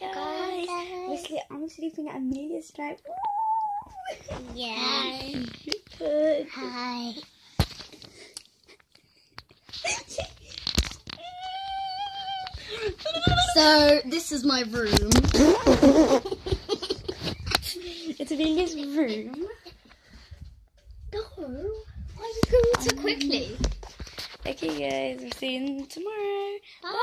Hi guys. We're I'm sleeping at Amelia's tonight. Yeah. Hi. So this is my room. It's Amelia's room. No. Why are you going so quickly? Okay guys, we'll see you tomorrow. Bye.